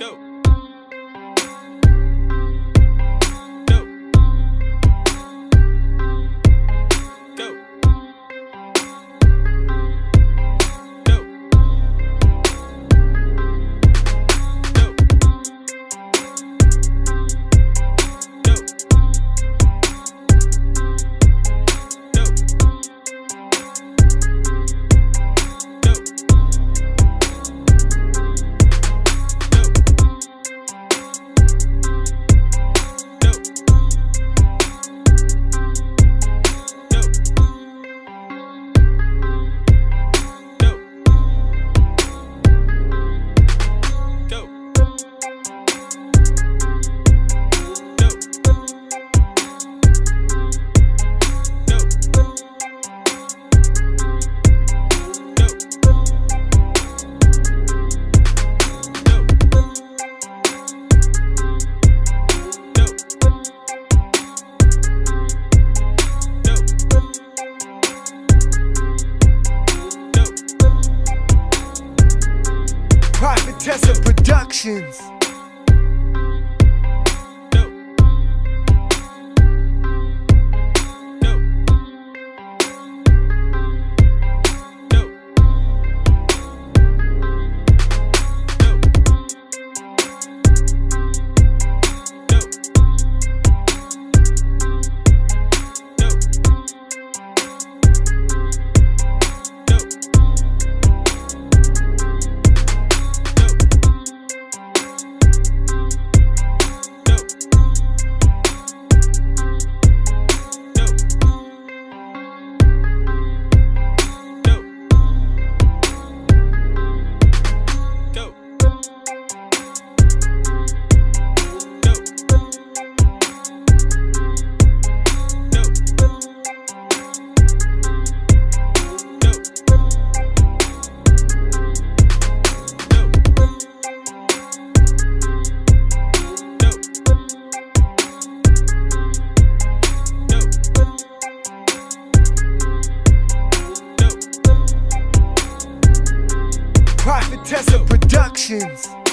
Go. Congratulations! Tessa Productions.